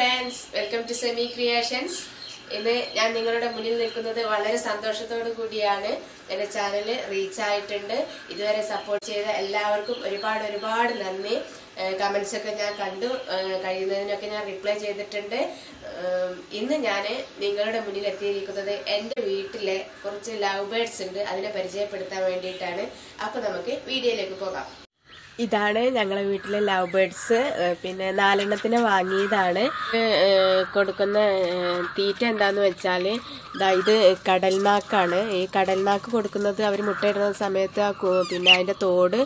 Welcome to semi creations ഇന്ന് ഞാൻ നിങ്ങളുടെ മുന്നിൽ നിൽക്കുന്നത് വളരെ സന്തോഷത്തോടു കൂടിയാണ്. എന്റെ ചാനൽ റീച്ച് ആയിട്ടുണ്ട്. ഇതുവരെ സപ്പോർട്ട് ചെയ്ത എല്ലാവർക്കും ഒരുപാട് ഒരുപാട് നന്ദി. കമന്റ്സ് ഒക്കെ ഞാൻ കണ്ടു. കഴിയുന്നതിനൊക്കെ ഞാൻ റിപ്ലൈ ചെയ്തിട്ടുണ്ട്. ഇന്ന് ഞാൻ നിങ്ങളുടെ മുന്നിൽ എത്തിയിരിക്കുന്നത് എന്റെ വീട്ടിലെ കുറച്ച് ലവ് ബേർഡ്സ് ഉണ്ട്. അതിനെ പരിചയപ്പെടുത്താൻ വേണ്ടിയിട്ടാണ്. അപ്പൊ നമുക്ക് വീഡിയോയിലേക്ക് പോകാം. ഇതാണ് ഞങ്ങളെ വീട്ടിലെ ലവ് ബേർഡ്സ് പിന്നെ നാലെണ്ണത്തിന് വാങ്ങിയതാണ്. കൊടുക്കുന്ന തീറ്റ എന്താന്ന് വെച്ചാൽ ഇതാ ഇത് കടൽനാക്കാണ് ഈ കടൽനാക്ക് കൊടുക്കുന്നത് അവർ മുട്ടയിടുന്ന സമയത്ത് ആ പിന്നെ അതിന്റെ തോട്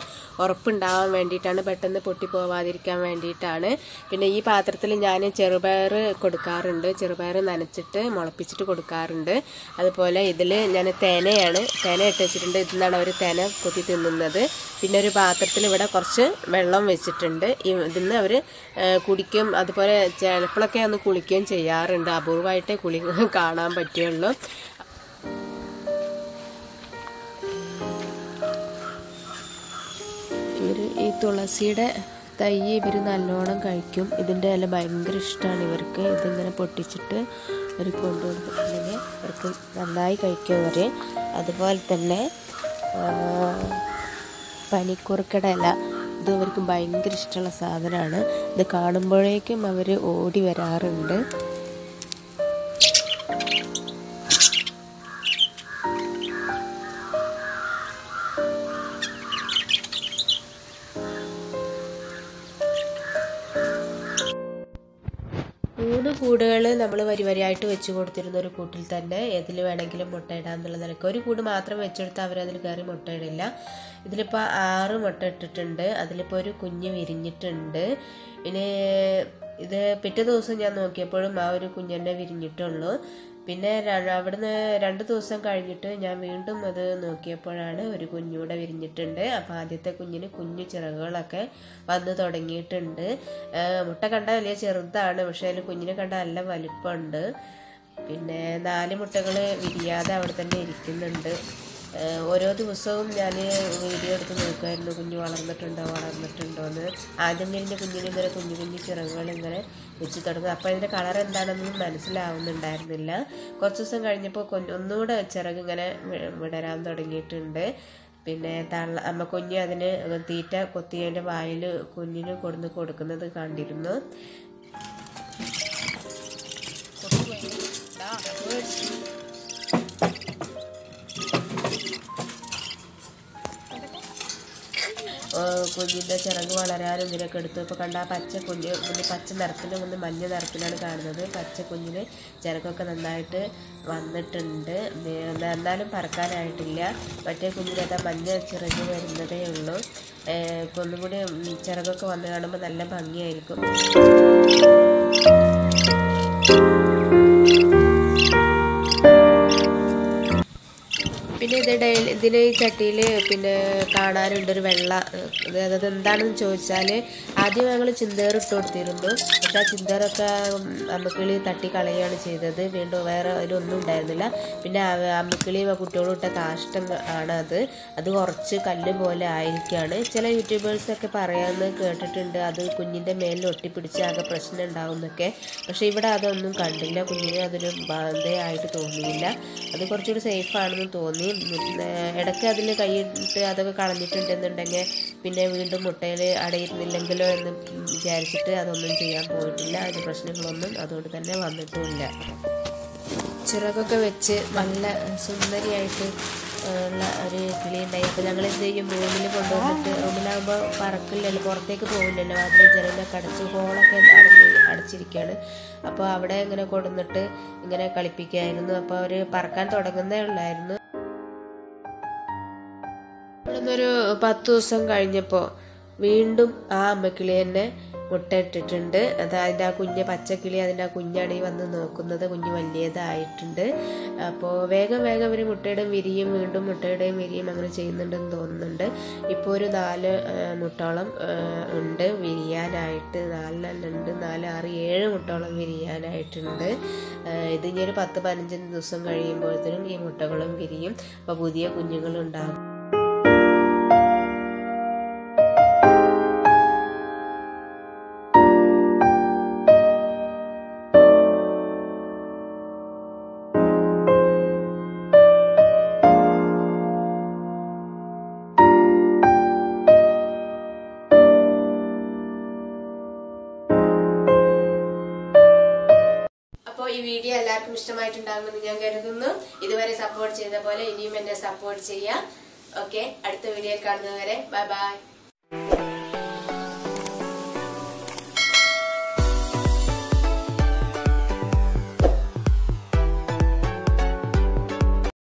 ഉറപ്പുണ്ടാവാൻ വേണ്ടിയിട്ടാണ് പെട്ടെന്ന് പൊട്ടിപ്പോവാതിരിക്കാൻ വേണ്ടിയിട്ടാണ്. പിന്നെ ഈ പാത്രത്തിൽ ഞാൻ ചെറുപയർ കൊടുക്കാറുണ്ട്. ചെറുപയർ നനച്ചിട്ട് മുളപ്പിച്ചിട്ട് കൊടുക്കാറുണ്ട്. അതുപോലെ ഇതിൽ ഞാൻ തേനയാണ് തേന ഇട്ട് വെച്ചിട്ടുണ്ട്. ഇതിൽ നിന്നാണ് അവർ തേന കൊത്തി തിന്നുന്നത്. പിന്നെ ഒരു പാത്രത്തിൽ ഇവിടെ കുറച്ച് വെള്ളം വെച്ചിട്ടുണ്ട്. ഇതിന്ന് അവർ കുടിക്കും. അതുപോലെ ചിലപ്പോഴൊക്കെ ഒന്ന് കുളിക്കുകയും ചെയ്യാറുണ്ട്. അപൂർവമായിട്ടേ കുളി കാണാൻ പറ്റുകയുള്ളു. ഇവർ ഈ തുളസിയുടെ തൈ ഇവർ നല്ലോണം കഴിക്കും. ഇതിന്റെ ഇല ഭയങ്കര ഇഷ്ടമാണ് ഇവർക്ക് ഇതിങ്ങനെ പൊട്ടിച്ചിട്ട് അവർ കൊണ്ടുകൊടുത്തിട്ടുണ്ടെങ്കിൽ ഇവർക്ക് നന്നായി കഴിക്കും അവർ അതുപോലെ തന്നെ ആ, പനിക്കുറുക്കയുടെ ഇല. ഇത് അവർക്ക് ഭയങ്കര ഇഷ്ടമുള്ള സാധനമാണ്. ഇത് കാണുമ്പോഴേക്കും അവർ ഓടി വരാറുണ്ട്. കൂടുകൾ നമ്മൾ വരി വരിയായിട്ട് വെച്ച് കൊടുത്തിരുന്ന ഒരു കൂട്ടിൽ തന്നെ ഏതിൽ വേണമെങ്കിലും മുട്ടയിടാം എന്നുള്ള നിലയ്ക്ക്. ഒരു കൂട് മാത്രം വെച്ചെടുത്ത് അവരതിൽ കയറി മുട്ടയിടില്ല ഇതിലിപ്പോൾ ആറ് മുട്ട ഇട്ടിട്ടുണ്ട്. അതിലിപ്പോൾ ഒരു കുഞ്ഞ് വിരിഞ്ഞിട്ടുണ്ട്. പിന്നെ ഇത് പിറ്റേ ദിവസം ഞാൻ നോക്കിയപ്പോഴും ആ ഒരു കുഞ്ഞെന്നെ വിരിഞ്ഞിട്ടുള്ളൂ. പിന്നെ അവിടുന്ന് രണ്ട് ദിവസം കഴിഞ്ഞിട്ട് ഞാൻ വീണ്ടും അത് നോക്കിയപ്പോഴാണ് ഒരു കുഞ്ഞൂടെ വിരിഞ്ഞിട്ടുണ്ട്. അപ്പോൾ ആദ്യത്തെ കുഞ്ഞിന് കുഞ്ഞു ചിറകുകളൊക്കെ വന്ന് തുടങ്ങിയിട്ടുണ്ട്. മുട്ട കണ്ട വലിയ ചെറുതാണ് പക്ഷേ അതിൽ കുഞ്ഞിനെ കണ്ട നല്ല വലിപ്പമുണ്ട്. പിന്നെ നാല് മുട്ടകൾ വിരിയാതെ അവിടെ തന്നെ ഇരിക്കുന്നുണ്ട്. ഓരോ ദിവസവും ഞാൻ വീഡിയോ എടുത്ത് നോക്കുമായിരുന്നു കുഞ്ഞ് വളർന്നിട്ടുണ്ടോ വളർന്നിട്ടുണ്ടോ എന്ന്. ആദ്യം എന്റെ കുഞ്ഞിന് ഇങ്ങനെ കുഞ്ഞു കുഞ്ഞു ചിറകുകൾ ഇങ്ങനെ വെച്ച് തുടങ്ങും. അപ്പോൾ അതിന്റെ കളർ എന്താണെന്നൊന്നും മനസ്സിലാവുന്നുണ്ടായിരുന്നില്ല. കുറച്ച് ദിവസം കഴിഞ്ഞപ്പോൾ ഒന്നുകൂടെ ചിറക് ഇങ്ങനെ വിടരാൻ തുടങ്ങിയിട്ടുണ്ട്. പിന്നെ തള്ള അമ്മ കുഞ്ഞ് അതിന് തീറ്റ കൊത്തി അതിന്റെ വായിൽ കുഞ്ഞിന് കൊടുന്ന് കൊടുക്കുന്നത് കണ്ടിരുന്നു. കുഞ്ഞിന്റെ ചിറക് വളരാനും ഇതിനൊക്കെ എടുത്തു. ഇപ്പോൾ കണ്ട ആ പച്ച കുഞ്ഞ് ഒന്ന് പച്ച നിറത്തിലും ഒന്ന് മഞ്ഞ നിറത്തിലാണ് കാണുന്നത്. പച്ച കുഞ്ഞിന് ചിറകൊക്കെ നന്നായിട്ട് വന്നിട്ടുണ്ട്. എന്നാലും പറക്കാനായിട്ടില്ല. മറ്റേ കുഞ്ഞിനതാ മഞ്ഞ ചിറക് വരുന്നതേ ഉള്ളൂ. ഇപ്പോൾ ഇപ്പൊ ഒന്നും കൂടി ചിറകൊക്കെ വന്ന് കാണുമ്പോൾ നല്ല ഭംഗിയായിരിക്കും. ഇത് ഡെയിലി ഇതിന് ഈ ചട്ടിയിൽ പിന്നെ കാണാനുണ്ട് ഒരു വെള്ള അതായത് എന്താണെന്ന് ചോദിച്ചാൽ ആദ്യം ഞങ്ങൾ ചിന്തേർ ഇട്ട് കൊടുത്തിരുന്നു. പക്ഷെ ആ ചിന്തേറൊക്കെ അമ്മക്കിളി തട്ടി കളയുകയാണ് ചെയ്തത്. വീണ്ടും വേറെ അതിലൊന്നും ഉണ്ടായിരുന്നില്ല. പിന്നെ അമ്മക്കിളി കുട്ടികളും ഇട്ട കാഷ്ടം ആണ് അത് അത് കുറച്ച് കല്ല് പോലെ ആയിരിക്കുകയാണ് ചില യൂട്യൂബേഴ്സൊക്കെ പറയാമെന്ന് കേട്ടിട്ടുണ്ട്. അത് കുഞ്ഞിന്റെ മേലിൽ ഒട്ടിപ്പിടിച്ച് ആകെ പ്രശ്നം ഉണ്ടാവും എന്നൊക്കെ. പക്ഷേ ഇവിടെ അതൊന്നും കണ്ടില്ല. കുഞ്ഞിന് അതൊരു ബാധയായിട്ട് തോന്നിയില്ല. അത് കുറച്ചുകൂടി സേഫാണെന്ന് തോന്നി. ഇടയ്ക്ക് അതിൽ കൈയിട്ട് അതൊക്കെ കളഞ്ഞിട്ടുണ്ടെന്നുണ്ടെങ്കിൽ പിന്നെ വീണ്ടും മുട്ടയിൽ അടയിരുന്നില്ലെങ്കിലോ എന്ന് വിചാരിച്ചിട്ട് അതൊന്നും ചെയ്യാൻ പോയിട്ടില്ല. അതിന്റെ പ്രശ്നങ്ങളൊന്നും അതുകൊണ്ട് തന്നെ വന്നിട്ടുമില്ല. ചിറകൊക്കെ വെച്ച് നല്ല സുന്ദരിയായിട്ട് ഉള്ള ഒരു കിളി ഉണ്ടായി. അപ്പോൾ ഞങ്ങൾ എന്ത് ചെയ്യും? റൂമിൽ കൊണ്ടുവന്നിട്ട് റൂമിലാകുമ്പോൾ പറക്കില്ലല്ലോ പുറത്തേക്ക് പോകില്ലല്ലോ അതിൽ ജനലൊക്കെ അടച്ച് ഹോളൊക്കെ അടഞ്ഞ് അടച്ചിരിക്കുകയാണ്. അപ്പോൾ അവിടെ ഇങ്ങനെ കൊടുന്നിട്ട് ഇങ്ങനെ കളിപ്പിക്കുകയായിരുന്നു. അപ്പോൾ അവർ പറക്കാൻ തുടങ്ങുന്നേ ഉള്ളായിരുന്നു. പത്ത് ദിവസം കഴിഞ്ഞപ്പോൾ വീണ്ടും ആ അമ്മക്കിളി തന്നെ മുട്ടയിട്ടിട്ടുണ്ട്. അത് അതിന്റെ ആ കുഞ്ഞ് പച്ചക്കിളി അതിന്റെ ആ കുഞ്ഞടി വന്ന് നോക്കുന്നത് കുഞ്ഞ് വലിയതായിട്ടുണ്ട്. അപ്പോൾ വേഗം വേഗം അവർ മുട്ടയുടെയും വിരിയും വീണ്ടും മുട്ടയുടെയും വിരിയും അങ്ങനെ ചെയ്യുന്നുണ്ടെന്ന് തോന്നുന്നുണ്ട്. ഇപ്പോൾ ഒരു നാല് മുട്ടോളം ഉണ്ട് വിരിയാനായിട്ട്. നാല് രണ്ട് നാല് ആറ് ഏഴ് മുട്ടോളം വിരിയാനായിട്ടുണ്ട്. ഇത് ഇനി ഒരു പത്ത് പതിനഞ്ച് ദിവസം കഴിയുമ്പോഴത്തേനും ഈ മുട്ടകളും വിരിയും. അപ്പോൾ പുതിയ കുഞ്ഞുങ്ങളുണ്ടാകും. ഈ വീഡിയോ എല്ലാവർക്കും ഇഷ്ടമായിട്ടുണ്ടാകുമെന്ന് ഞാൻ കരുതുന്നു. ഇതുവരെ സപ്പോർട്ട് ചെയ്ത പോലെ ഇനിയും എന്നെ സപ്പോർട്ട് ചെയ്യാം. ഓക്കെ അടുത്ത വീഡിയോയിൽ കാണുന്നതുവരെ ബൈ ബൈ